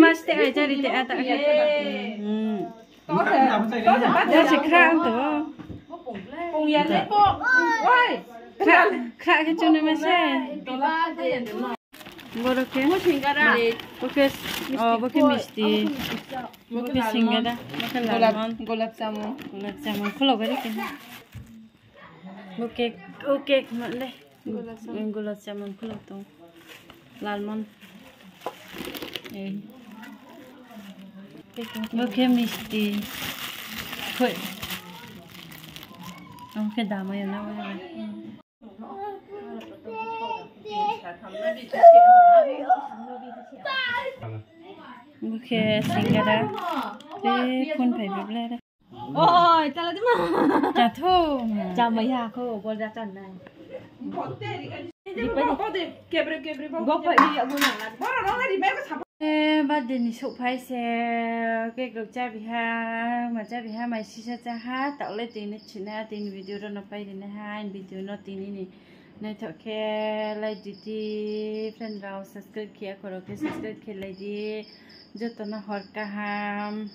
Mas teh aja sekarang tuh. Pung. Woi. বড়কে সিঙ্গারা ওকে ওকে মিষ্টি ওকে সিঙ্গারা গোলাপ গোলাপ জামুন গোলাপ জামুন খোলো করে কেন ওকে ওকে মানে গোলাপ জামুন খোলো তো লালমন এই ওকে মিষ্টি খোয় আমাকে দামায় না বলে Bukhe singara. Re kun phải bib lai ra. Ôi, chà là thế mà. Chà thô. Chà mấy hà khô, cô ra chân này. ba đi số phải xe cái group cha bị ha mà cha bị ha mà xí xa cha ha tạo lên tiền nó chỉ na tiền video nó phải tiền ha video nó tiền này này thôi ke lại đi đi friend vào subscribe kia kरो के subscribe kia lại đi जो तो ना हर का ham